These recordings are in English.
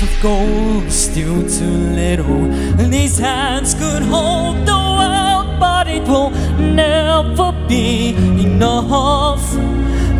Of gold are still too little And these hands could hold the world But it will never be enough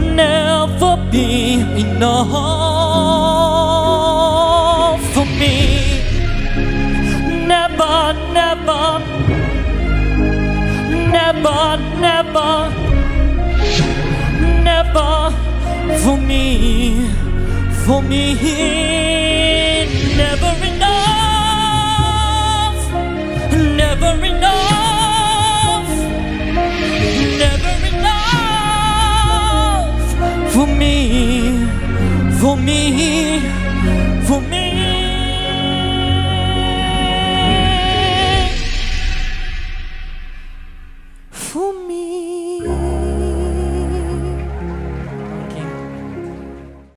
Never be enough for me. Never, never Never, never Never for me For me Never enough. Never enough. Never enough. For me For me